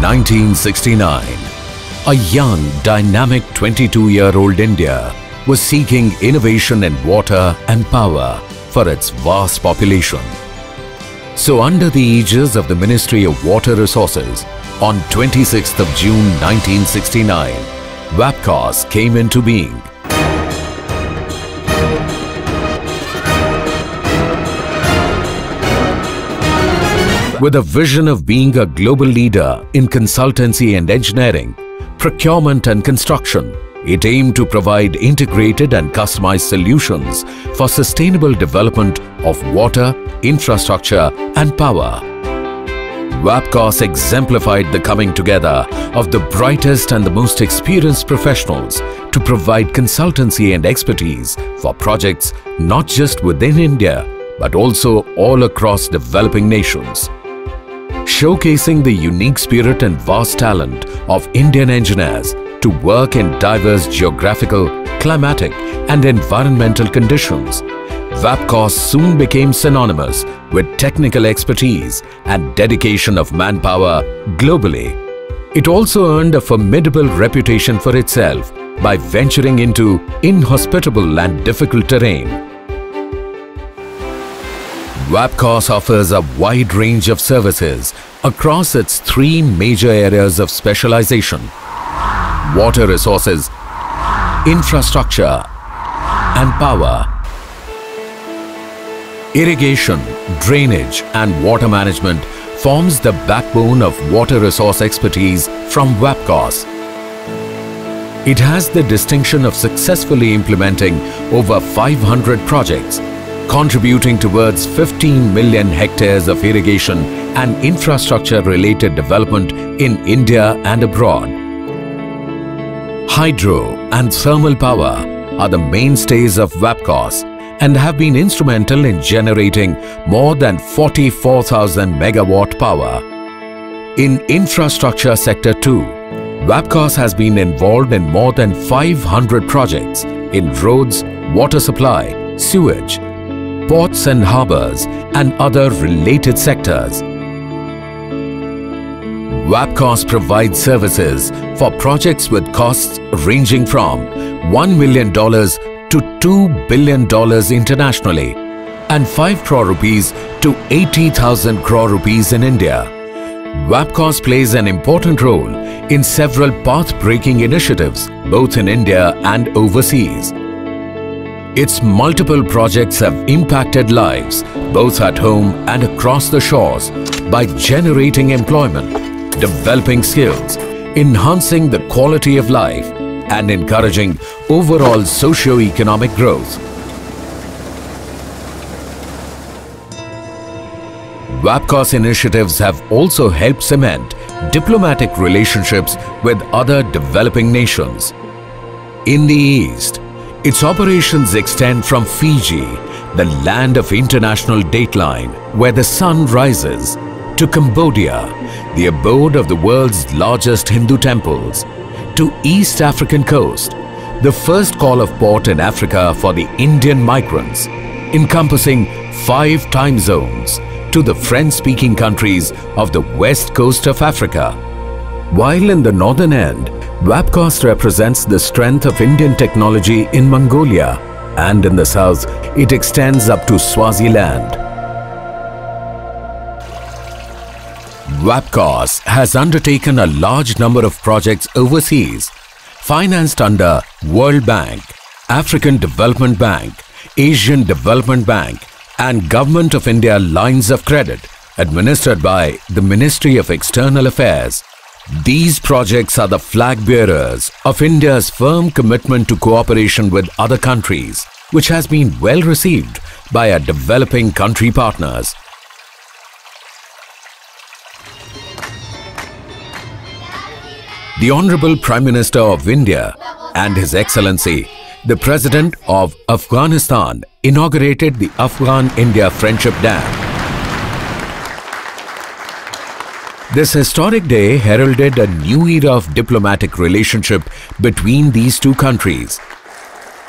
Nineteen sixty-nine. A young, dynamic 22-year-old India was seeking innovation in water and power for its vast population. So under the aegis of the Ministry of Water Resources, on 26th of June 1969, WAPCOS came into being. With a vision of being a global leader in consultancy and engineering, procurement and construction, it aimed to provide integrated and customized solutions for sustainable development of water, infrastructure and power. WAPCOS exemplified the coming together of the brightest and the most experienced professionals to provide consultancy and expertise for projects not just within India but also all across developing nations showcasing the unique spirit and vast talent of Indian engineers to work in diverse geographical, climatic and environmental conditions. WAPCOS soon became synonymous with technical expertise and dedication of manpower globally. It also earned a formidable reputation for itself by venturing into inhospitable and difficult terrain WAPCOS offers a wide range of services across its three major areas of specialization water resources, infrastructure, and power. Irrigation, drainage, and water management forms the backbone of water resource expertise from WAPCOS. It has the distinction of successfully implementing over 500 projects contributing towards 15 million hectares of irrigation and infrastructure-related development in India and abroad. Hydro and thermal power are the mainstays of WAPCOS and have been instrumental in generating more than 44,000 megawatt power. In infrastructure sector too, WAPCOS has been involved in more than 500 projects in roads, water supply, sewage, ports and harbours and other related sectors. WAPCOS provides services for projects with costs ranging from $1 million to $2 billion internationally and 5 crore rupees to 80,000 crore rupees in India. WAPCOS plays an important role in several path-breaking initiatives both in India and overseas. Its multiple projects have impacted lives both at home and across the shores by generating employment, developing skills, enhancing the quality of life and encouraging overall socio-economic growth. WAPCOS initiatives have also helped cement diplomatic relationships with other developing nations. In the East, its operations extend from Fiji, the land of international dateline where the sun rises, to Cambodia, the abode of the world's largest Hindu temples, to East African coast, the first call of port in Africa for the Indian migrants, encompassing five time zones, to the French-speaking countries of the west coast of Africa. While in the northern end, WAPCOS represents the strength of Indian technology in Mongolia and in the south, it extends up to Swaziland. WAPCOS has undertaken a large number of projects overseas, financed under World Bank, African Development Bank, Asian Development Bank and Government of India lines of credit administered by the Ministry of External Affairs these projects are the flag bearers of India's firm commitment to cooperation with other countries, which has been well received by our developing country partners. The Honorable Prime Minister of India and His Excellency, the President of Afghanistan inaugurated the Afghan-India Friendship Dam This historic day heralded a new era of diplomatic relationship between these two countries.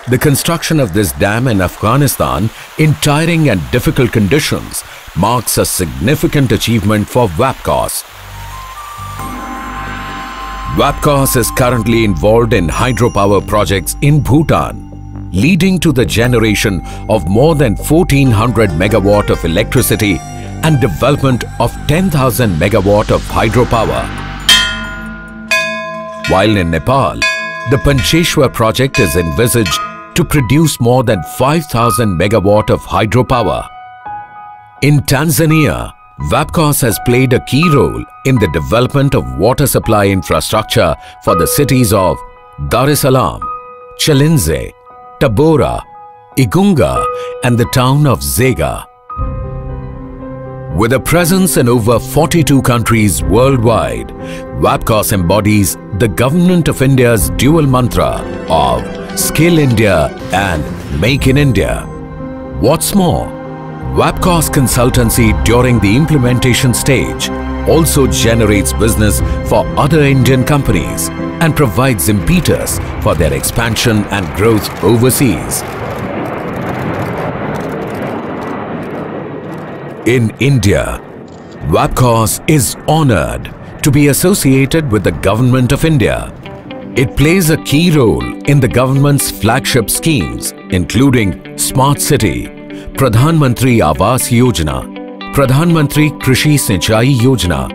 The construction of this dam in Afghanistan in tiring and difficult conditions marks a significant achievement for WAPCOS. WAPCOS is currently involved in hydropower projects in Bhutan, leading to the generation of more than 1400 megawatt of electricity and development of 10,000 megawatt of hydropower. While in Nepal, the Pancheshwar project is envisaged to produce more than 5,000 megawatt of hydropower. In Tanzania, WAPCOS has played a key role in the development of water supply infrastructure for the cities of Dar es Salaam, Chalinze, Tabora, Igunga and the town of Nzega. With a presence in over 42 countries worldwide, WAPCOS embodies the Government of India's dual mantra of Skill India and Make in India. What's more, WAPCOS consultancy during the implementation stage also generates business for other Indian companies and provides impetus for their expansion and growth overseas. In India, WAPCOS is honoured to be associated with the Government of India. It plays a key role in the government's flagship schemes including Smart City, Pradhan Mantri Krishi Sinchai Yojana,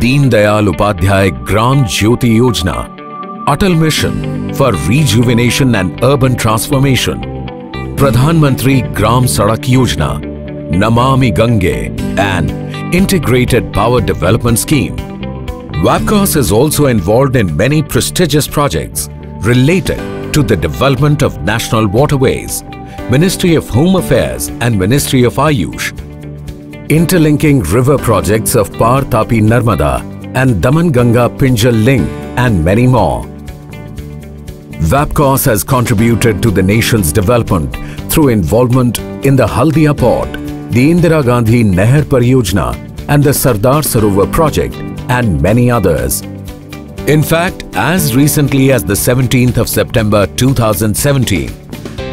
Deen Dayal Upadhyay Gram Jyoti Yojana, Atal Mission for Rejuvenation and Urban Transformation, Pradhan Mantri Gram Sadak Yojana, Namami Gange and Integrated Power Development Scheme. WAPCOS is also involved in many prestigious projects related to the development of national waterways, Ministry of Home Affairs and Ministry of Ayush, interlinking river projects of Par Tapi Narmada and Daman Ganga Pinjal Link and many more. WAPCOS has contributed to the nation's development through involvement in the Haldia Port, the Indira Gandhi Nehar Pariyojana and the Sardar Sarovar project and many others. In fact, as recently as the 17th of September 2017,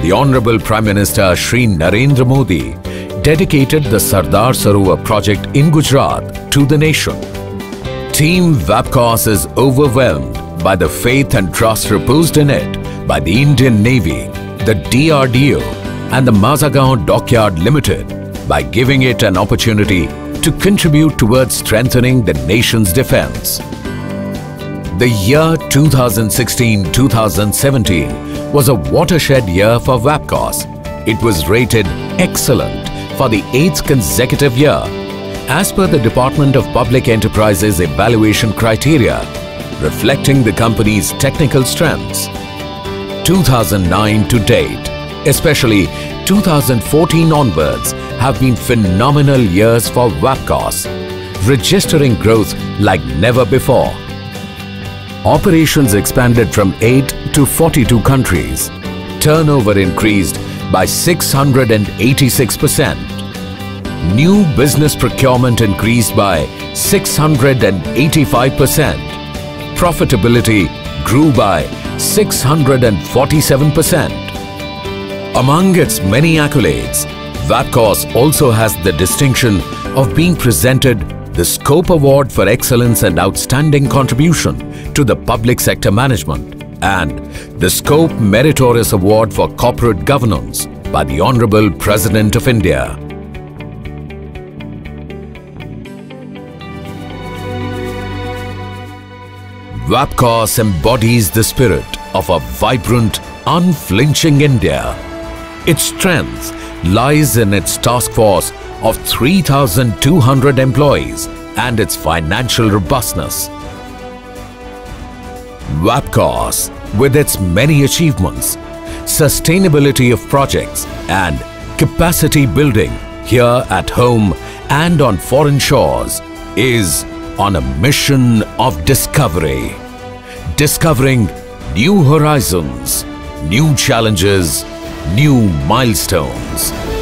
the Honorable Prime Minister Shri Narendra Modi dedicated the Sardar Sarovar project in Gujarat to the nation. Team WAPCOS is overwhelmed by the faith and trust reposed in it by the Indian Navy, the DRDO and the Mazagaon Dockyard Limited by giving it an opportunity to contribute towards strengthening the nation's defense. The year 2016-2017 was a watershed year for WAPCOS. It was rated excellent for the eighth consecutive year as per the Department of Public Enterprises evaluation criteria, reflecting the company's technical strengths. 2009 to date, especially 2014 onwards, have been phenomenal years for WAPCOS, registering growth like never before. Operations expanded from 8 to 42 countries. Turnover increased by 686%. New business procurement increased by 685%. Profitability grew by 647%. Among its many accolades, WAPCOS also has the distinction of being presented the Scope Award for Excellence and Outstanding Contribution to the Public Sector Management and the Scope Meritorious Award for Corporate Governance by the Honorable President of India. WAPCOS embodies the spirit of a vibrant, unflinching India. Its strength lies in its task force of 3,200 employees and its financial robustness. WAPCOS, with its many achievements, sustainability of projects and capacity building here at home and on foreign shores, is on a mission of discovery. Discovering new horizons, new challenges, new milestones.